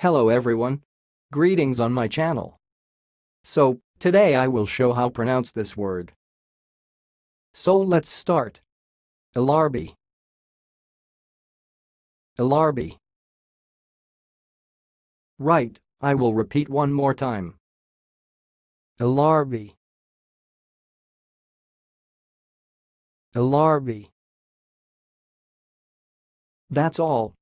Hello everyone. Greetings on my channel. So, today I will show how pronounce this word. So let's start. Elarbi. Elarbi. Right, I will repeat one more time. Elarbi. Elarbi. That's all,